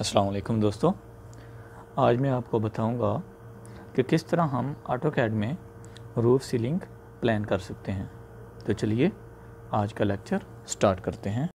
अस्सलाम दोस्तों। आज मैं आपको बताऊँगा कि किस तरह हम ऑटो कैड में रूफ सीलिंग प्लान कर सकते हैं। तो चलिए आज का लेक्चर स्टार्ट करते हैं।